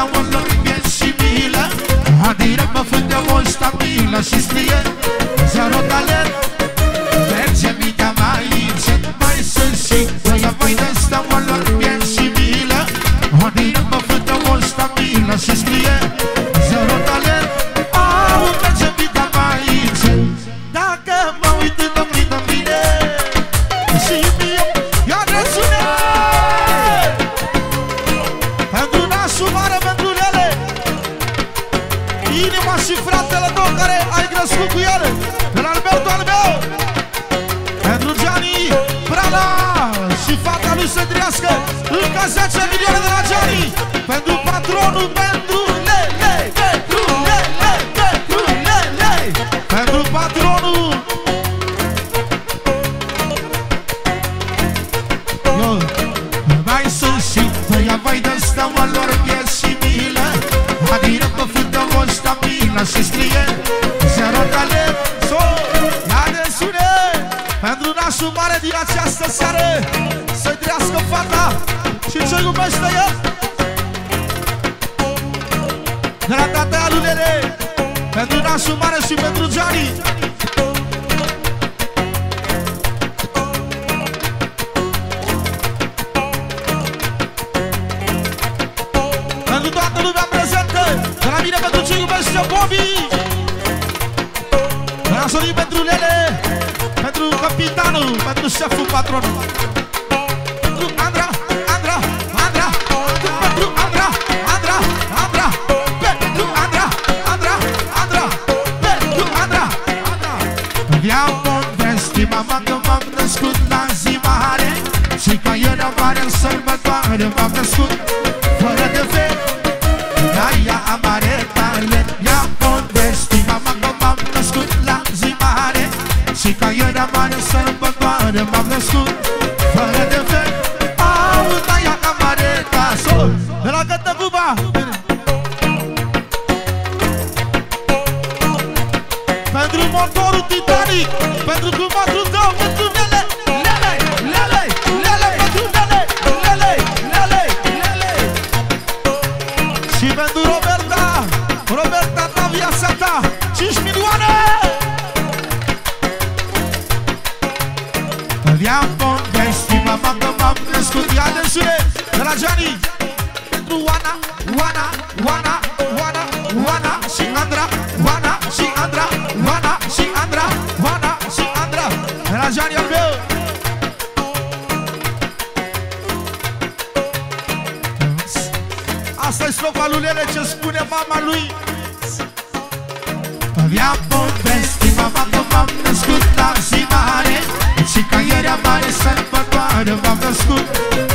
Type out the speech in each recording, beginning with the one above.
de steaua lor mie și milă. Adire mă frânde o stabilă și scrie. Zero talent Și fata lui să trăiască Încă 10 milioane de la Gianni. Pentru patronul, pentru lele Pentru lele, pentru lele Pentru patronul. Eu mai sunt și Tăia vai de steaua lor mie și milă. Adire pe fundă o stabilă și scrie Zero talent So, ia de sune. Pentru nașul mare din această seară Să-i trească fata Și ce iubește el De la tatea lui Lele Pentru nașul mare și pentru Gianni. Pentru toată lumea prezentă De la mine pentru ce iubește Bobby. De la Sorin pentru Lele Pentru capitanul Pentru șeful patronul în sărbătoare m-am născut Fără de fel Aia amare talent Ia povesti mama că m-am născut la zi mare Și ca era mare în sărbătoare m-am născut Ia de sune De la Gianni. Pentru Oana Oana Oana Oana Oana Și Andra. Oana și Andra Oana și Andra Oana și Andra. De la Gianni al meu Asta e strofa lui Lele ce spune mama lui. Vi-am povesti mama că m-am născut la zi mare. Și ca ieri mare sărbătoare m-am născut. Fără de fel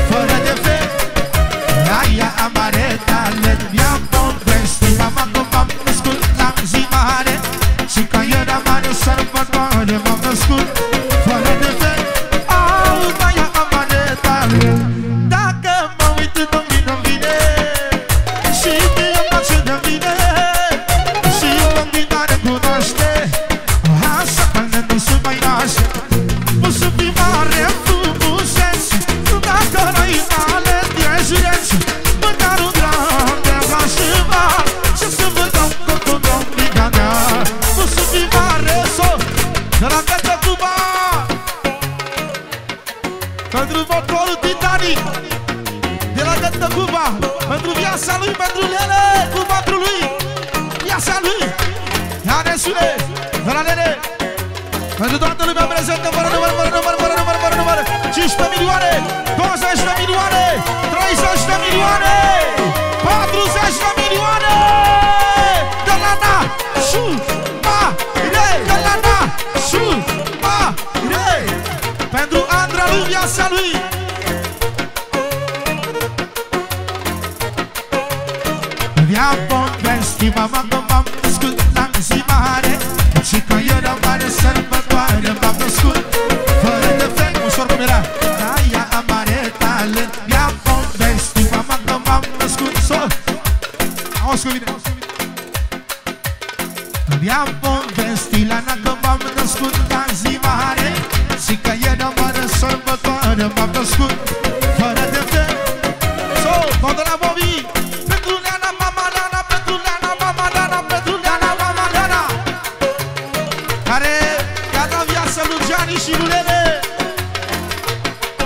Care sune? Ranere! Pentru toată lumea prezentă, fără număr, fără număr, fără număr, fără număr. 15 milioane, 20 de milioane, 30 de milioane, 40 de milioane. De la na, șu, ma, re. De la na, șu, ma, re. Pentru Andra lui, viața lui Vi-am povestit, mama, oscu vine Mi-am povestit la nat că m-am născut ca zi mare Și că e numără sărbătoare m-am născut fără de fel So, toată la Bobby! și lulele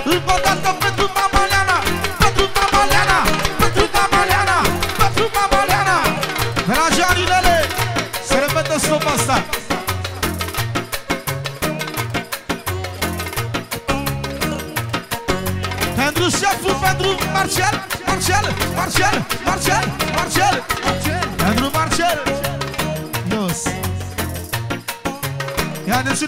Încă o dată pentru mama Pedro Chefo, Pedro Marcelo, Marcelo, Marcelo, Marcelo, Marcelo, Pedro Marcelo. Nossa. E aí, nesse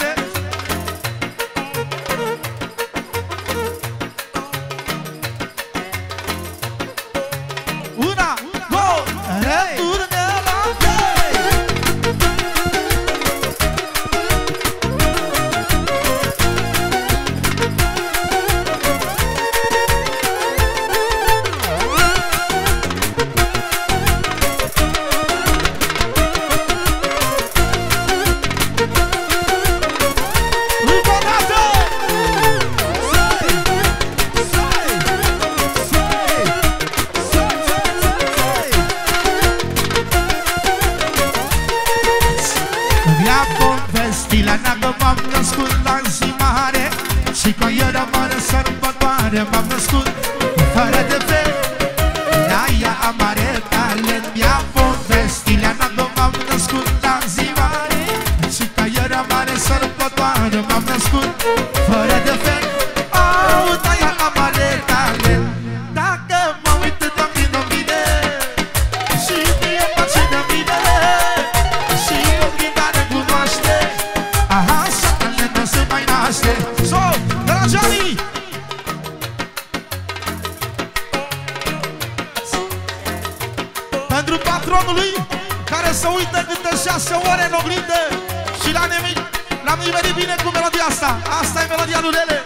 revelar do dele.